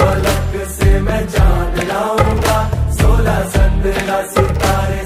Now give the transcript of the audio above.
फलक से मैं जान लाऊँगा सोलह संद्रा सितारे